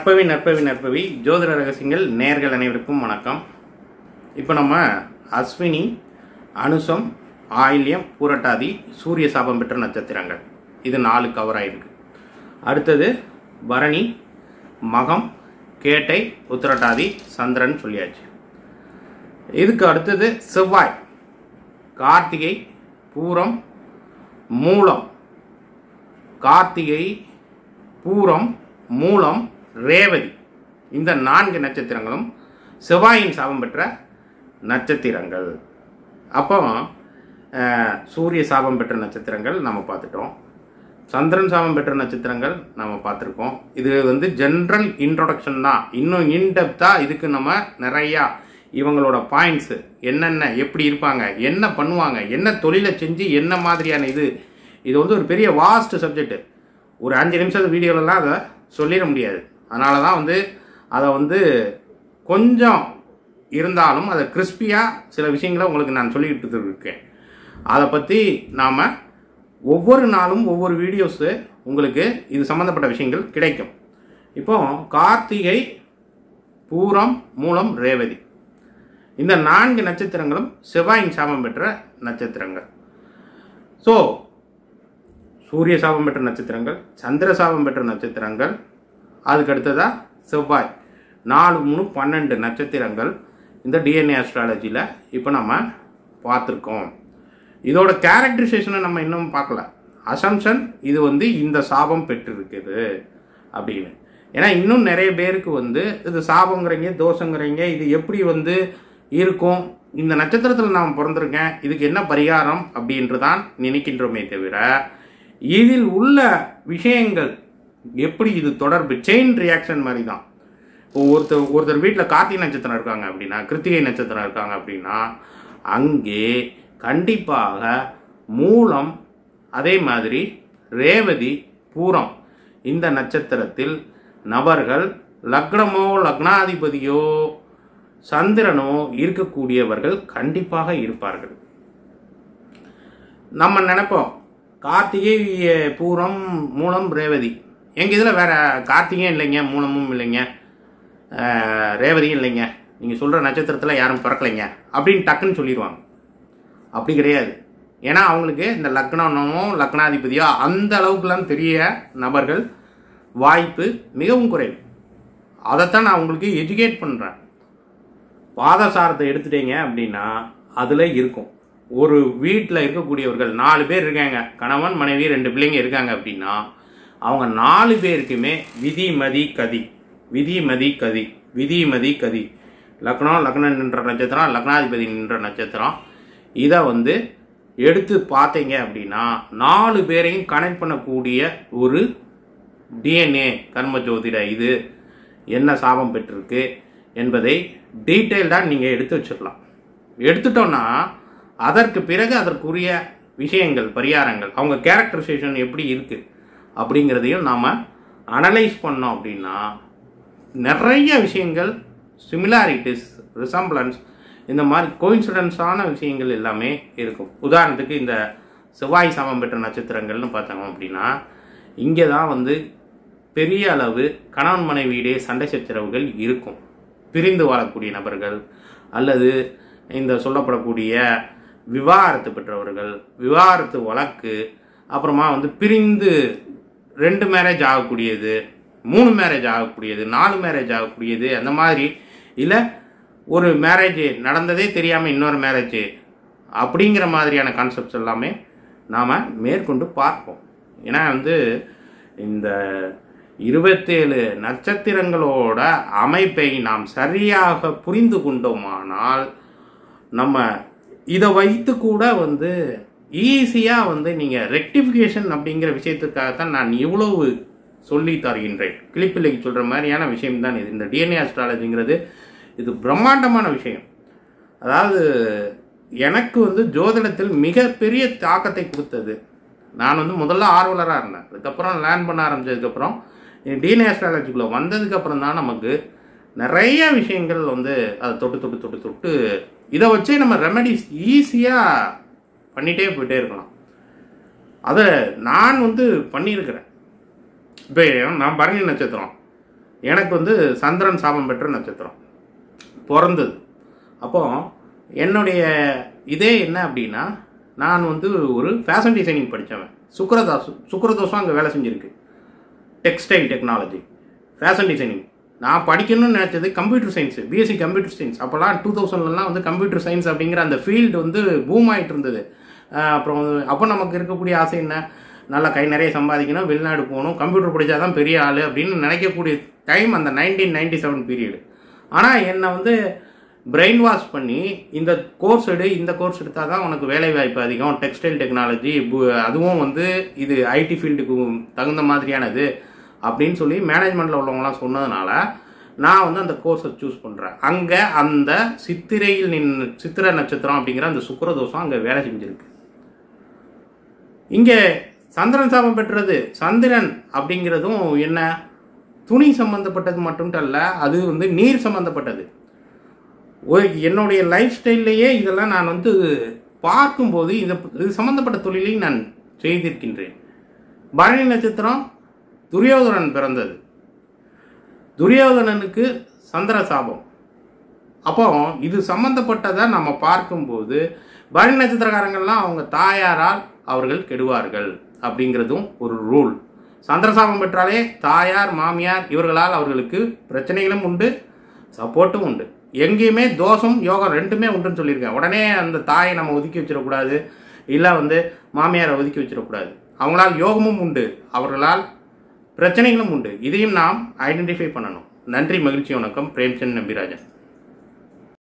நற்பவி நற்பவி நற்பவி ஜோதிட ரகசியங்கள் நேர்கள் அனைவருக்கும் வணக்கம். இப்போ நம்ம அஸ்வினி அனுசம் ஆயில்யம் பூரட்டாதி சூரிய சாபம் பெற்ற நட்சத்திரங்கள். இது நாலு கவர் ஆயிருக்கு. அடுத்தது பரணி மகம் கேட்டை உத்திரட்டாதி சந்திரன் சொல்லியாச்சு. இதுக்கு அடுத்தது செவ்வாய் கார்த்திகை பூரம் மூலம். கார்த்திகை பூரம் மூலம் ரேவதி. இந்த நான்கு நட்சத்திரங்களும் செவ்வாயின் சாபம் பெற்ற நட்சத்திரங்கள். அப்போ சூரிய சாபம் பெற்ற நட்சத்திரங்கள் நம்ம பார்த்துட்டோம். சந்திரன் சாபம் பெற்ற நட்சத்திரங்கள் நம்ம பார்த்துருக்கோம். இது வந்து ஜென்ரல் இன்ட்ரொடக்ஷன் தான். இன்னும் இன்டெப்த்தாக இதுக்கு நம்ம நிறையா இவங்களோட பாயிண்ட்ஸு என்னென்ன எப்படி இருப்பாங்க என்ன பண்ணுவாங்க என்ன தொழிலை செஞ்சு என்ன மாதிரியான இது. இது வந்து ஒரு பெரிய வாஸ்ட் சப்ஜெக்ட் ஒரு அஞ்சு நிமிஷத்து வீடியோலலாம் அதை சொல்லிட முடியாது. அதனால தான் வந்து அதை வந்து கொஞ்சம் இருந்தாலும் அதை கிறிஸ்பியாக சில விஷயங்களை உங்களுக்கு நான் சொல்லிக்கிட்டு இருக்கேன். அதை பற்றி நாம் ஒவ்வொரு நாளும் ஒவ்வொரு வீடியோஸு உங்களுக்கு இது சம்மந்தப்பட்ட விஷயங்கள் கிடைக்கும். இப்போ கார்த்திகை பூரம் மூலம் ரேவதி. இந்த நான்கு நட்சத்திரங்களும் செவ்வாயின் சாபம் பெற்ற நட்சத்திரங்கள். ஸோ சூரிய சாபம் பெற்ற நட்சத்திரங்கள் சந்திர சாபம் பெற்ற நட்சத்திரங்கள் அதுக்கடுத்ததாக செவ்வாய். நாலு மூணு பன்னெண்டு நட்சத்திரங்கள் இந்த டிஎன்ஏ அஸ்ட்ராலஜியில் இப்போ நம்ம பார்த்துருக்கோம். இதோட கேரக்டரைசேஷனை நம்ம இன்னும் பார்க்கல. அசம்ஷன் இது வந்து இந்த சாபம் பெற்றிருக்குது அப்படின்னு. ஏன்னா இன்னும் நிறைய பேருக்கு வந்து இது சாபங்கிறீங்க தோஷங்கிறீங்க இது எப்படி வந்து இருக்கும் இந்த நட்சத்திரத்தில் நான் பிறந்திருக்கேன் இதுக்கு என்ன பரிகாரம் அப்படின்று தான் நினைக்கின்றோமே தவிர இதில் உள்ள விஷயங்கள் எப்படி இது தொடர்பு? செயின் ரியாக்ஷன் மாதிரி தான் இப்போ ஒருத்தர் ஒருத்தர் வீட்டில் கார்த்திகை நட்சத்திரம் இருக்காங்க அப்படின்னா கிருத்திகை நட்சத்திரம் இருக்காங்க அப்படின்னா அங்கே கண்டிப்பாக மூலம் அதே மாதிரி ரேவதி பூரம். இந்த நட்சத்திரத்தில் நபர்கள் லக்னமோ லக்னாதிபதியோ சந்திரனோ இருக்கக்கூடியவர்கள் கண்டிப்பாக இருப்பார்கள். நம்ம நினைப்போம் கார்த்திகை பூரம் மூலம் ரேவதி. எங்கள் இதில் வேறு கார்த்திகையும் இல்லைங்க மூலமும் இல்லைங்க. ரேவதியும் இல்லைங்க. நீங்கள் சொல்கிற நட்சத்திரத்தில் யாரும் பிறக்கலைங்க. அப்படின்னு டக்குன்னு சொல்லிடுவாங்க அப்படி கிடையாது. ஏன்னா அவங்களுக்கு இந்த லக்னமோ லக்னாதிபதியோ அந்த அளவுக்குலாம் தெரிய நபர்கள் வாய்ப்பு மிகவும் குறைவு. அதைத்தான் நான் உங்களுக்கு எஜுகேட் பண்ணுறேன் பாதசாரத்தை எடுத்துட்டீங்க அப்படின்னா அதில் இருக்கும். ஒரு வீட்டில் இருக்கக்கூடியவர்கள் நாலு பேர் இருக்காங்க. கணவன் மனைவி ரெண்டு பிள்ளைங்க இருக்காங்க அப்படின்னா அவங்க நாலு பேருக்குமே விதி மதி கதி. விதி மதி கதி. விதி மதி கதி. லக்னம் லக்னம் நின்ற நட்சத்திரம் லக்னாதிபதி நின்ற நட்சத்திரம். இதை வந்து எடுத்து பார்த்தீங்க அப்படின்னா நாலு பேரையும் கனெக்ட் பண்ணக்கூடிய ஒரு டிஎன்ஏ கர்ம ஜோதிட இது. என்ன சாபம் பெற்றிருக்கு என்பதை டீட்டெயில்டாக நீங்கள் எடுத்து வச்சிடலாம் எடுத்துட்டோன்னா அதற்கு பிறகு அதற்குரிய விஷயங்கள் பரிகாரங்கள் அவங்க கேரக்டரைசேஷன் எப்படி இருக்குது அப்படிங்கிறதையும் நாம் அனலைஸ் பண்ணோம் அப்படின்னா நிறைய விஷயங்கள் சிமிலாரிட்டிஸ் ரிசம்பிளன்ஸ் இந்த மாதிரி கோயின்சிடன்ஸான விஷயங்கள் எல்லாமே இருக்கும். உதாரணத்துக்கு இந்த செவ்வாய் சமம் பெற்ற நட்சத்திரங்கள்னு பார்த்தாங்க அப்படின்னா இங்கே தான் வந்து பெரிய அளவு கணவன் மனைவியிடையே சண்டை சச்சரவுகள் இருக்கும். பிரிந்து வாழக்கூடிய நபர்கள் அல்லது இந்த சொல்லப்படக்கூடிய விவாகரத்து பெற்றவர்கள் விவாகரத்து வழக்கு அப்புறமா வந்து பிரிந்து ரெண்டு மேரேஜ் ஆகக்கூடியது மூணு மேரேஜ் ஆகக்கூடியது நாலு மேரேஜ் ஆகக்கூடியது அந்த மாதிரி. இல்லை ஒரு மேரேஜ் நடந்ததே தெரியாமல் இன்னொரு மேரேஜ் அப்படிங்கிற மாதிரியான கான்செப்ட்ஸ் எல்லாமே நாம் மேற்கொண்டு பார்ப்போம். ஏன்னா வந்து இந்த இருபத்தேழு நட்சத்திரங்களோட அமைப்பை நாம் சரியாக புரிந்து கொண்டோமானால் நம்ம இதை வைத்து கூட வந்து ஈஸியாக வந்து நீங்கள் ரெக்டிஃபிகேஷன் அப்படிங்கிற விஷயத்துக்காகத்தான் நான் இவ்வளவு சொல்லி தருகின்றேன். கிளிப்பிள்ளைக்கு சொல்கிற மாதிரியான விஷயம் தான் இது. இந்த டிஎன்ஏ அஸ்ட்ராலஜிங்கிறது இது பிரம்மாண்டமான விஷயம். அதாவது எனக்கு வந்து ஜோதிடத்தில் மிகப்பெரிய தாக்கத்தை கொடுத்தது. நான் வந்து முதல்ல ஆர்வலராக இருந்தேன். அதுக்கப்புறம் லேர்ன் பண்ண ஆரம்பிச்சதுக்கப்புறம் டிஎன்ஏ அஸ்ட்ராலஜிக்குள்ளே வந்ததுக்கப்புறம் தான் நமக்கு நிறைய விஷயங்கள் வந்து அதை தொட்டு தொட்டு தொட்டு தொட்டு இதை வச்சே நம்ம ரெமெடிஸ் ஈஸியாக பண்ணிகிட்டே போயிட்டே இருக்கலாம். அதை நான் வந்து பண்ணியிருக்கிறேன். இப்போ நான் பரணி நட்சத்திரம். எனக்கு வந்து சந்திரன் சாபம் பெற்ற நட்சத்திரம். பிறந்தது. அப்போ என்னுடைய இதே என்ன அப்படின்னா நான் வந்து ஒரு ஃபேஷன் டிசைனிங் படித்தவன் சுக்கரதாசு சுக்கரதோஷம் அங்கே வேலை செஞ்சுருக்கு. டெக்ஸ்டைல் டெக்னாலஜி ஃபேஷன் டிசைனிங் நான் படிக்கணும்னு நினச்சது computer science BSc computer science அப்போல்லாம் டூ தௌசண்ட்லலாம் வந்து கம்ப்யூட்டர் சயின்ஸ் அப்படிங்கிற அந்த ஃபீல்டு வந்து பூம் ஆகிட்டு இருந்தது. அப்புறம் அப்போ நமக்கு இருக்கக்கூடிய ஆசை என்ன? நல்லா கை நிறைய சம்பாதிக்கணும் வெளிநாடு போகணும் கம்ப்யூட்டர் படித்தாதான் பெரிய ஆள் அப்படின்னு நினைக்கக்கூடிய டைம் அந்த நைன்டீன் நைன்டி செவன் பீரியடு ஆனால் என்னை வந்து பிரெயின் வாஷ் பண்ணி இந்த கோர்ஸ் எடு இந்த கோர்ஸ் எடுத்தால் தான் உனக்கு வேலை வாய்ப்பு அதிகம். டெக்ஸ்டைல் டெக்னாலஜி அதுவும் வந்து இது ஐடி ஃபீல்டுக்கு தகுந்த மாதிரியானது அப்படின்னு சொல்லி மேனேஜ்மெண்ட்டில் உள்ளவங்களாம் சொன்னதுனால நான் வந்து அந்த கோர்ஸை சூஸ் பண்ணுறேன் அங்கே அந்த சித்திரையில் நின் சித்திரை நட்சத்திரம் அப்படிங்கிற அந்த சுக்கிரதோஷம் அங்கே வேலை செஞ்சுருக்கு. இங்கே சந்திரன் சாபம் பெற்றது சந்திரன் அப்படிங்கிறதும் என்ன? துணி சம்பந்தப்பட்டது மட்டும் அல்ல அது வந்து நீர் சம்பந்தப்பட்டது. என்னுடைய லைஃப் ஸ்டைல்லையே இதெல்லாம் நான் வந்து பார்க்கும்போது இது இது சம்பந்தப்பட்ட தொழிலை நான் செய்திருக்கின்றேன். பழனி நட்சத்திரம் துரியோதனன் பிறந்தது. துரியோதனனுக்கு சந்திர சாபம். அப்போ இது சம்பந்தப்பட்டதை நம்ம பார்க்கும்போது பரணி நட்சத்திரக்காரங்கள்லாம் அவங்க தாயாரால் அவர்கள் கெடுவார்கள் அப்படிங்கிறதும் ஒரு ரூல் சந்திரசாபம் பெற்றாலே தாயார் மாமியார் இவர்களால் அவர்களுக்கு பிரச்சனைகளும் உண்டு சப்போர்ட்டும் உண்டு. எங்கேயுமே தோஷம் யோகம் ரெண்டுமே உண்டுன்னு சொல்லியிருக்கேன் உடனே அந்த தாயை நம்ம ஒதுக்கி வச்சிடக்கூடாது. இல்லை வந்து மாமியாரை ஒதுக்கி வச்சிடக்கூடாது. அவங்களால் யோகமும் உண்டு அவர்களால் பிரச்சனைகளும் உண்டு. இதையும் நாம் ஐடென்டிஃபை பண்ணணும். நன்றி மகிழ்ச்சி வணக்கம். பிரேம்சந்த் நம்பிராஜன்.